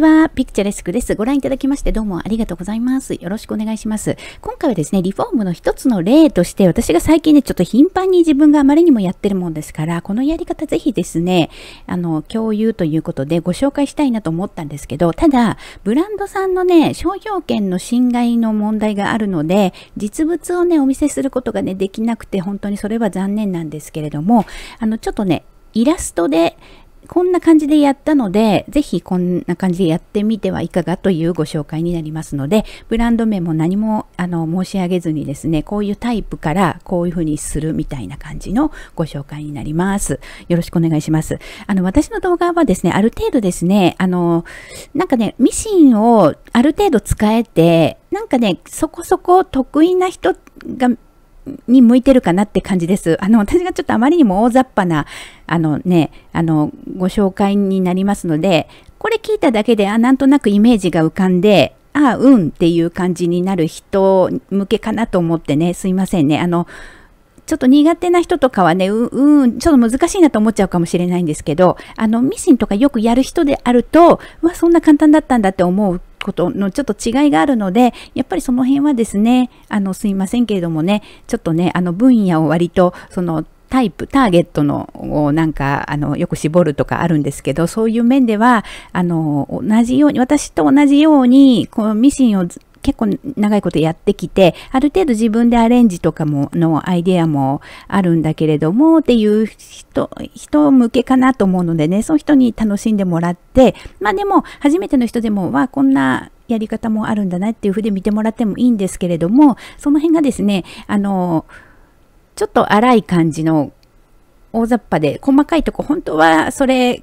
ちは、ピクチャレスクです。ご覧いただきましてどうもありがとうございます。よろしくお願いします。今回はですね、リフォームの一つの例として、私が最近ね、ちょっと頻繁に自分があまりにもやってるもんですから、このやり方ぜひですね、あの、共有ということでご紹介したいなと思ったんですけど、ただ、ブランドさんのね、商標権の侵害の問題があるので、実物をね、お見せすることがね、できなくて、本当にそれは残念なんですけれども、あの、ちょっとね、イラストでこんな感じでやったので、ぜひこんな感じでやってみてはいかがというご紹介になりますので、ブランド名も何もあの申し上げずにですね、こういうタイプからこういうふうにするみたいな感じのご紹介になります。よろしくお願いします。あの、私の動画はですね、ある程度ですね、あの、なんかね、ミシンをある程度使えて、なんかね、そこそこ得意な人がに向いてるかなって感じです。あの、私がちょっとあまりにも大雑把な、あのね、あの、ご紹介になりますので、これ聞いただけで、あ、なんとなくイメージが浮かんで、ああ、うんっていう感じになる人向けかなと思ってね、すいませんね。あの、ちょっと苦手な人とかはね、う、うん、ちょっと難しいなと思っちゃうかもしれないんですけど、あの、ミシンとかよくやる人であると、わ、そんな簡単だったんだって思うことのちょっと違いがあるので、やっぱりその辺はですね、あの、すいませんけれどもね、ちょっとね、あの、分野を割と、その、タイプ、ターゲットのなんかあのよく絞るとかあるんですけど、そういう面ではあの同じように、私と同じようにこのミシンを結構長いことやってきて、ある程度自分でアレンジとかも、のアイデアもあるんだけれども、っていう人、人向けかなと思うのでね、そういう人に楽しんでもらって、まあでも、初めての人でも、わ、こんなやり方もあるんだなっていうふうで見てもらってもいいんですけれども、その辺がですね、あの、ちょっと荒い感じの大雑把で細かいとこ、本当はそれ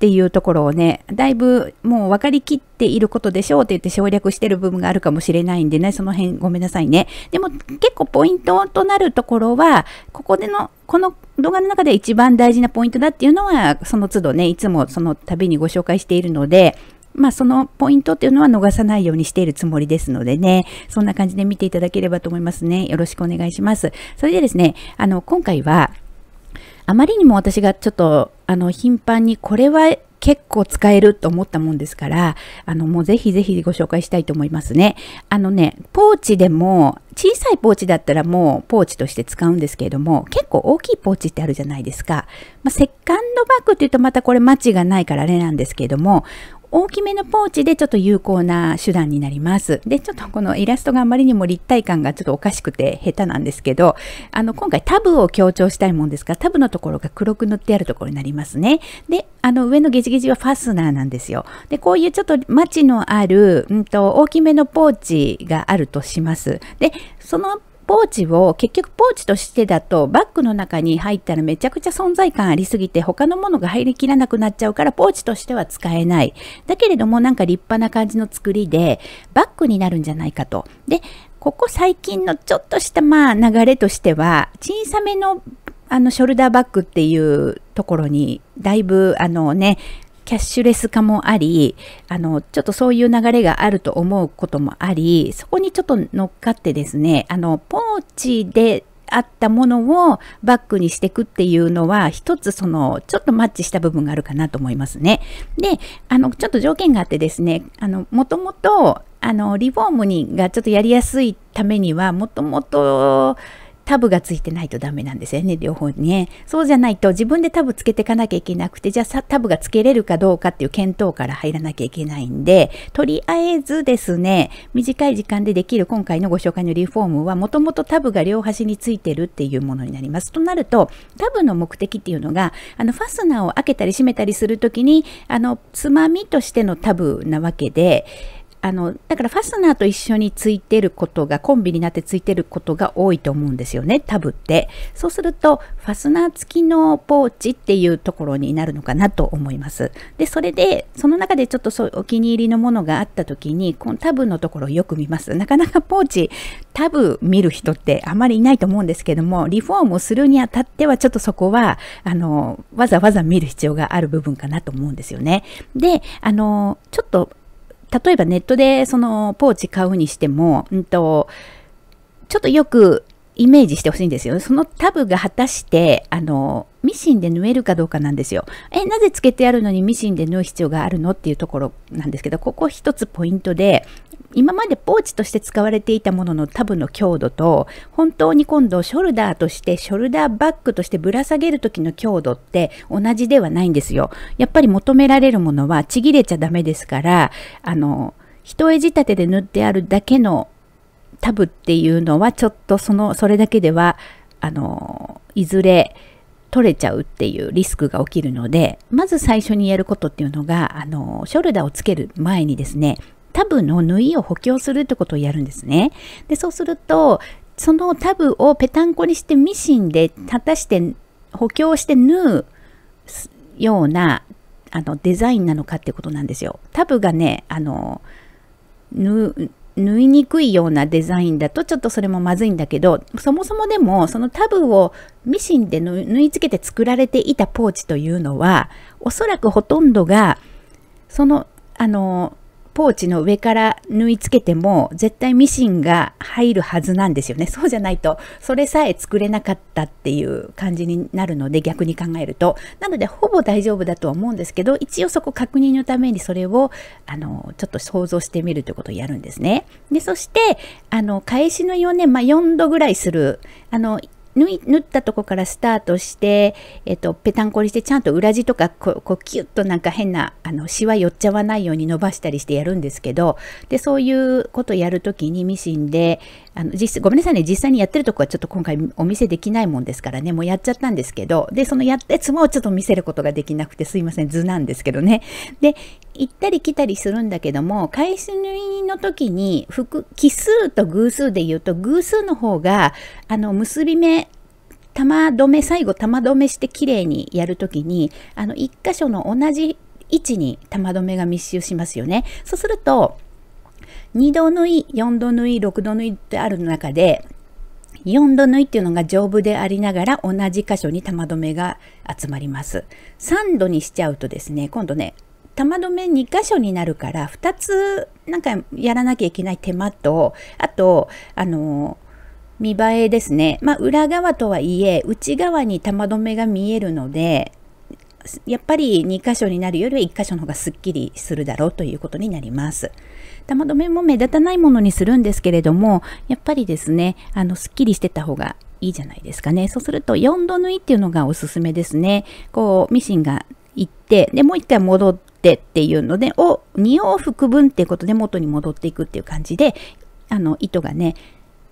っていうところをね、だいぶもう分かりきっていることでしょうって言って省略してる部分があるかもしれないんでね、その辺ごめんなさいね。でも結構ポイントとなるところは、ここでの、この動画の中で一番大事なポイントだっていうのは、その都度ね、いつもその度にご紹介しているので、まあそのポイントっていうのは逃さないようにしているつもりですのでね、そんな感じで見ていただければと思いますね。よろしくお願いします。それでですね、あの、今回は、あまりにも私がちょっと、あの、頻繁にこれは結構使えると思ったもんですから、あの、もうぜひぜひご紹介したいと思いますね。あのね、ポーチでも、小さいポーチだったらもうポーチとして使うんですけれども、結構大きいポーチってあるじゃないですか。まあ、セカンドバッグって言うとまたこれマチがないからあれなんですけれども、大きめのポーチでちょっと有効な手段になります。で、ちょっとこのイラストがあまりにも立体感がちょっとおかしくて下手なんですけど、あの、今回タブを強調したいもんですから、タブのところが黒く塗ってあるところになりますね。で、あの、上のゲジゲジはファスナーなんですよ。で、こういうちょっとマチのある、うんと、大きめのポーチがあるとします。で、そのポーチを結局ポーチとしてだとバッグの中に入ったらめちゃくちゃ存在感ありすぎて他のものが入りきらなくなっちゃうからポーチとしては使えない。だけれどもなんか立派な感じの作りでバッグになるんじゃないかと。で、ここ最近のちょっとしたまあ流れとしては小さめのあのショルダーバッグっていうところにだいぶあのねキャッシュレス化もあり、あの、ちょっとそういう流れがあると思うこともあり、そこにちょっと乗っかってですね、あの、ポーチであったものをバッグにしていくっていうのは、一つその、ちょっとマッチした部分があるかなと思いますね。で、あの、ちょっと条件があってですね、あの、もともと、あの、リフォームにがちょっとやりやすいためには、もともと、タブがついてないとダメなんですよね、両方にね。そうじゃないと自分でタブつけていかなきゃいけなくて、じゃあタブがつけれるかどうかっていう検討から入らなきゃいけないんで、とりあえずですね、短い時間でできる今回のご紹介のリフォームは、もともとタブが両端についてるっていうものになります。となると、タブの目的っていうのが、あの、ファスナーを開けたり閉めたりするときに、あの、つまみとしてのタブなわけで、あの、だからファスナーと一緒についてることが、コンビになってついてることが多いと思うんですよね、タブって。そうすると、ファスナー付きのポーチっていうところになるのかなと思います。で、それで、その中でちょっとそうお気に入りのものがあった時に、このタブのところをよく見ます。なかなかポーチ、タブ見る人ってあまりいないと思うんですけども、リフォームをするにあたっては、ちょっとそこは、あの、わざわざ見る必要がある部分かなと思うんですよね。で、あの、ちょっと例えばネットでそのポーチ買うにしても、うんと、ちょっとよくイメージしてほしいんですよ。そのタブが果たして、あの、ミシンで縫えるかどうかなんですよ。え、なぜつけてあるのにミシンで縫う必要があるのっていうところなんですけど、ここ一つポイントで、今までポーチとして使われていたもののタブの強度と、本当に今度ショルダーとして、ショルダーバッグとしてぶら下げる時の強度って同じではないんですよ。やっぱり求められるものはちぎれちゃダメですから、あの、一重仕立てで縫ってあるだけのタブっていうのはちょっとその、それだけでは、あの、いずれ取れちゃうっていうリスクが起きるので、まず最初にやることっていうのが、あの、ショルダーをつける前にですね、タブの縫いを補強するってことをやるんですね。で、そうすると、そのタブをぺたんこにしてミシンで立たして補強して縫うようなあのデザインなのかってことなんですよ。タブがね、あの、縫いにくいようなデザインだとちょっとそれもまずいんだけど、そもそもでもそのタブをミシンで縫い付けて作られていたポーチというのは、おそらくほとんどが、その、あの、ポーチの上から縫い付けても絶対ミシンが入るはずなんですよね。そうじゃないとそれさえ作れなかったっていう感じになるので逆に考えると。なのでほぼ大丈夫だとは思うんですけど一応そこ確認のためにそれをあのちょっと想像してみるということをやるんですね。でそしてあの返し縫いをね、まあ、4度ぐらいするあの縫い縫ったとこからスタートして、えっと、ぺたんこにしてちゃんと裏地とかこうこうキュッとなんか変なあのシワ寄っちゃわないように伸ばしたりしてやるんですけどでそういうことやるときにミシンであの実ごめんなさいね。実際にやってるとこはちょっと今回お見せできないもんですからね。もうやっちゃったんですけど。でそのやったやつもちょっと見せることができなくてすいません。図なんですけどね。で行ったり来たりするんだけども返し縫いの時に奇数と偶数で言うと偶数の方があの結び目玉止め最後玉止めして綺麗にやるときにあの1箇所の同じ位置に玉止めが密集しますよね。そうすると2度縫い4度縫い6度縫いってある中で4度縫いっていうのが丈夫でありながら同じ箇所に玉止めが集まります。3度にしちゃうとですね、今度ね、玉止め2箇所になるから2つなんかやらなきゃいけない手間と、あと、あの見栄えですね。まあ、裏側とはいえ、内側に玉留めが見えるので、やっぱり2箇所になるよりは1箇所の方がすっきりするだろうということになります。玉留めも目立たないものにするんですけれども、やっぱりですね、あの、すっきりしてた方がいいじゃないですかね。そうすると4度縫いっていうのがおすすめですね。こう、ミシンが行って、で、もう一回戻ってっていうので、を2往復分っていうことで元に戻っていくっていう感じで、あの、糸がね、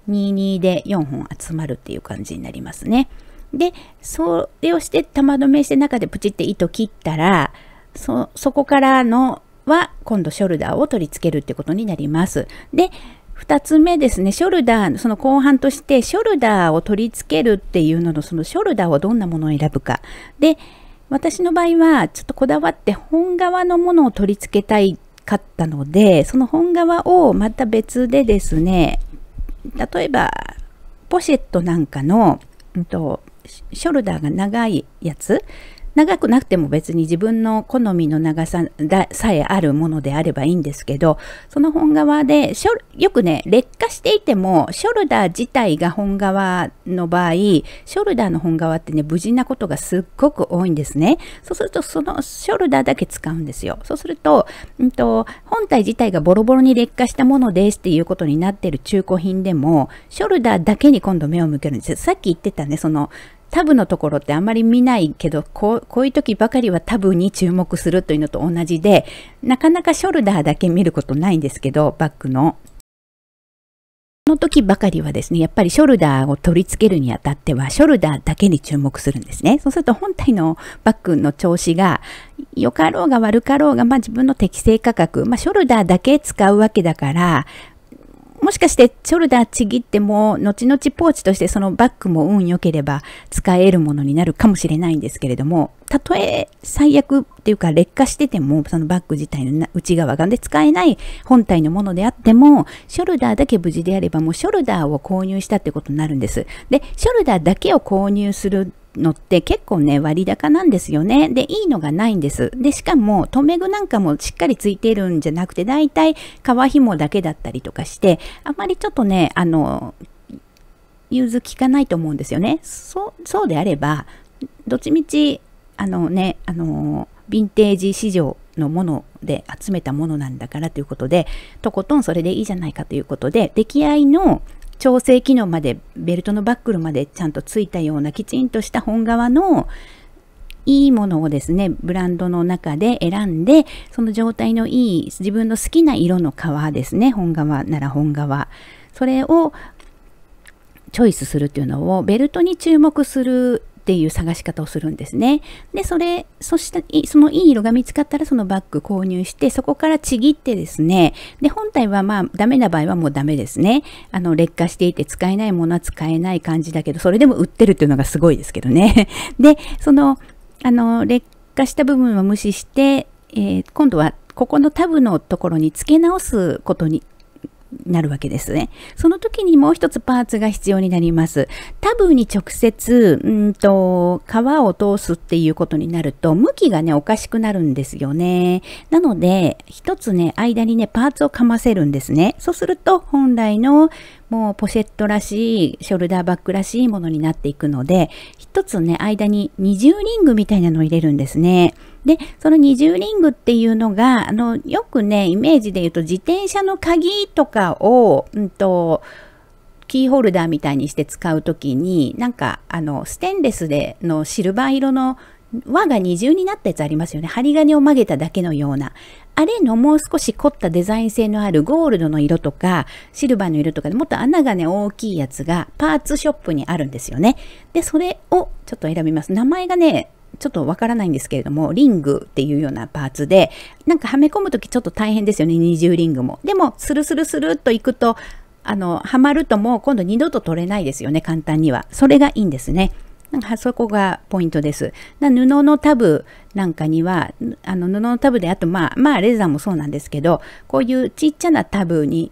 22で4本集まるっていう感じになりますね。で、それをして玉止めして中でプチって糸切ったら、そ、こからのは今度ショルダーを取り付けるってことになります。で、2つ目ですね、ショルダー、その後半として、ショルダーを取り付けるっていうのの、そのショルダーをどんなものを選ぶか。で、私の場合は、ちょっとこだわって本革のものを取り付けたいかったので、その本革をまた別でですね、例えばポシェットなんかの、うんと、ショルダーが長いやつ？長くなくても別に自分の好みの長ささえあるものであればいいんですけど、その本革でよくね、劣化していても、ショルダー自体が本革の場合、ショルダーの本革ってね、無事なことがすっごく多いんですね。そうすると、そのショルダーだけ使うんですよ。そうすると、うんと、本体自体がボロボロに劣化したものですっていうことになってる中古品でも、ショルダーだけに今度目を向けるんですよ。さっき言ってたね、その、タブのところってあんまり見ないけどこう、いう時ばかりはタブに注目するというのと同じで、なかなかショルダーだけ見ることないんですけど、バッグの。その時ばかりはですね、やっぱりショルダーを取り付けるにあたっては、ショルダーだけに注目するんですね。そうすると本体のバッグの調子が、良かろうが悪かろうが、まあ自分の適正価格、まあショルダーだけ使うわけだから、もしかしてショルダーちぎっても、後々ポーチとしてそのバッグも運良ければ使えるものになるかもしれないんですけれども、たとえ最悪っていうか劣化してても、そのバッグ自体の内側がで使えない本体のものであっても、ショルダーだけ無事であればもうショルダーを購入したってことになるんです。で、ショルダーだけを購入するのって結構ね、割高なんですよね。で、いいのがないんです。で、しかも、留め具なんかもしっかりついてるんじゃなくて、だいたい皮紐だけだったりとかして、あまりちょっとね、あの、融通きかないと思うんですよね。そう、そうであれば、どっちみち、あのね、あの、ヴィンテージ市場のもので集めたものなんだからということで、とことんそれでいいじゃないかということで、出来合いの調整機能まで、ベルトのバックルまでちゃんとついたようなきちんとした本革のいいものをですね、ブランドの中で選んで、その状態のいい自分の好きな色の革ですね、本革なら本革。それをチョイスするっていうのをベルトに注目するっていう探し方をするんですね。で、それ、そして、そのいい色が見つかったらそのバッグ購入して、そこからちぎってですね、で、本体はまあダメな場合はもうダメですね。あの、劣化していて使えないものは使えない感じだけど、それでも売ってるっていうのがすごいですけどね。で、その、あの、劣化した部分は無視して、えー、今度はここのタブのところに付け直すことになるわけですね。その時にもう一つパーツが必要になります。タブに直接、うんと、皮を通すっていうことになると、向きがね、おかしくなるんですよね。なので、一つね、間にね、パーツをかませるんですね。そうすると、本来のもうポシェットらしい、ショルダーバッグらしいものになっていくので、一つね、間に二重リングみたいなのを入れるんですね。で、その二重リングっていうのが、あの、よくね、イメージで言うと自転車の鍵とかを、うんと、キーホルダーみたいにして使うときに、なんか、あの、ステンレスでのシルバー色の輪が二重になったやつありますよね。針金を曲げただけのような。あれのもう少し凝ったデザイン性のあるゴールドの色とか、シルバーの色とかでもっと穴がね、大きいやつがパーツショップにあるんですよね。で、それをちょっと選びます。名前がね、ちょっとわからないんですけれども、リングっていうようなパーツで、なんかはめ込むときちょっと大変ですよね、二重リングも。でも、スルスルスルっといくと、あの、はまるともう今度二度と取れないですよね、簡単には。それがいいんですね。なんかそこがポイントです。布のタブなんかには、あの布のタブで、あとまあ、まあレザーもそうなんですけど、こういうちっちゃなタブに、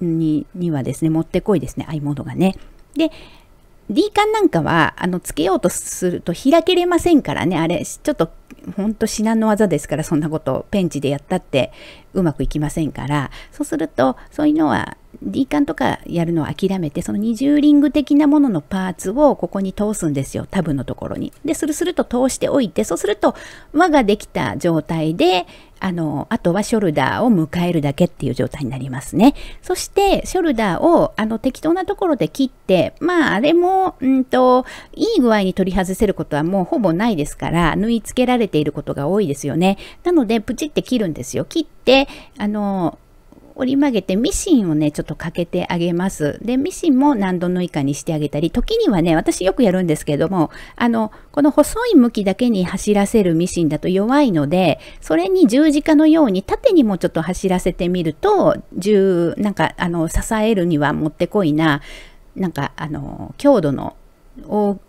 ににはですね、もってこいですね、ああいうものがね。で、D カンなんかは、あの、つけようとすると開けれませんからね、あれ、ちょっと、ほんと至難の技ですから、そんなことペンチでやったってうまくいきませんから、そうすると、そういうのは D カンとかやるのを諦めて、その二重リング的なもののパーツをここに通すんですよ。タブのところに。で、スルスルと通しておいて、そうすると輪ができた状態で、あの、あとはショルダーを迎えるだけっていう状態になりますね。そして、ショルダーを、あの、適当なところで切って、まあ、あれも、うんと、いい具合に取り外せることはもうほぼないですから、縫い付けられていることが多いですよね。なので、プチって切るんですよ。切って、あの、折り曲げてミシンをね、ちょっとかけてあげます。で、ミシンも何度の以下にしてあげたり、時にはね、私よくやるんですけども、あの、この細い向きだけに走らせるミシンだと弱いので、それに十字架のように縦にもちょっと走らせてみると、十、なんか、あの、支えるにはもってこいな、なんか、あの、強度の大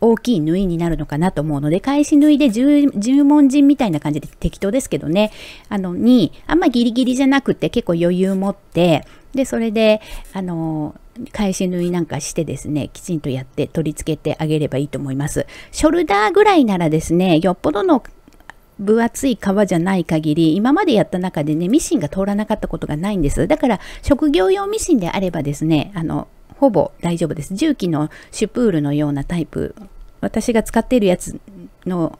大きい縫いになるのかなと思うので、返し縫いで十文字みたいな感じで適当ですけどね、あの、に、あんまギリギリじゃなくて結構余裕持って、で、それで、あの、返し縫いなんかしてですね、きちんとやって取り付けてあげればいいと思います。ショルダーぐらいならですね、よっぽどの分厚い革じゃない限り、今までやった中でね、ミシンが通らなかったことがないんです。だから、職業用ミシンであればですね、あの、ほぼ大丈夫です。重機のシュプールのようなタイプ、私が使っているやつの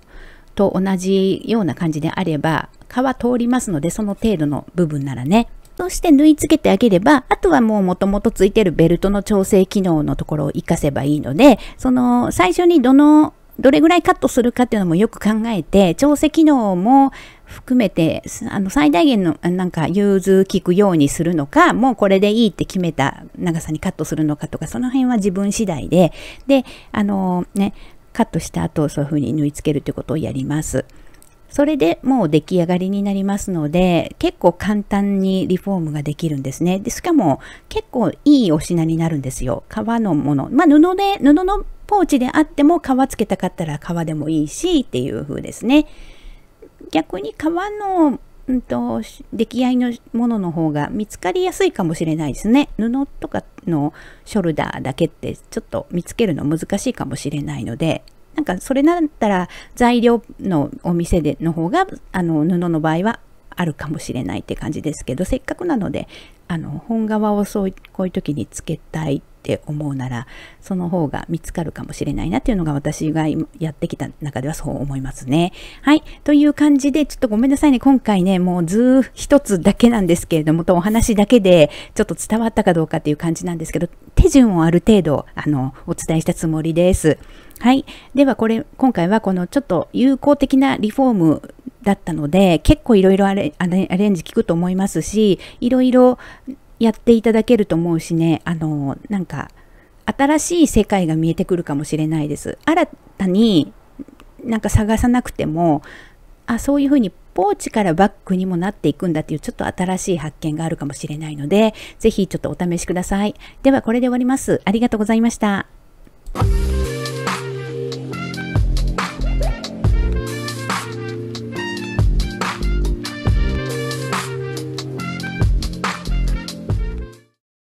と同じような感じであれば、皮通りますので、その程度の部分ならね。そして縫い付けてあげれば、あとはもう元々ついてるベルトの調整機能のところを活かせばいいので、その最初にどのどれぐらいカットするかっていうのもよく考えて、調整機能も含めて、あの、最大限の、なんか、融通効くようにするのか、もうこれでいいって決めた長さにカットするのかとか、その辺は自分次第で、で、あのね、カットした後、そういう風に縫い付けるってことをやります。それでもう出来上がりになりますので、結構簡単にリフォームができるんですね。でしかも結構いいお品になるんですよ。革のもの。まあ布で、布のポーチであっても皮つけたかったら皮でもいいしっていう風ですね。逆に皮の、うんと、出来合いのものの方が見つかりやすいかもしれないですね。布とかのショルダーだけってちょっと見つけるの難しいかもしれないので、なんかそれだったら材料のお店での方があの布の場合はあるかもしれないって感じですけど、せっかくなので、あの本革をそうこういう時につけたいって思うならその方が見つかるかもしれないなっていうのが私がやってきた中ではそう思いますね。はい。という感じでちょっとごめんなさいね。今回ね、もう図一つだけなんですけれども、とお話だけでちょっと伝わったかどうかっていう感じなんですけど、手順をある程度あのお伝えしたつもりです。はい。ではこれ、今回はこのちょっと有効的なリフォームだったので、結構いろいろアレンジ効くと思いますし、いろいろやっていただけると思うしね、あの、なんか、新しい世界が見えてくるかもしれないです。新たになんか探さなくても、あ、そういうふうにポーチからバッグにもなっていくんだっていうちょっと新しい発見があるかもしれないので、ぜひちょっとお試しください。ではこれで終わります。ありがとうございました。